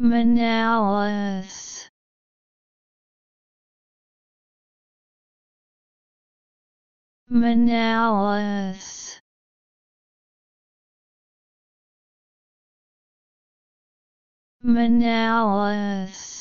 Manalis Manalis Manalis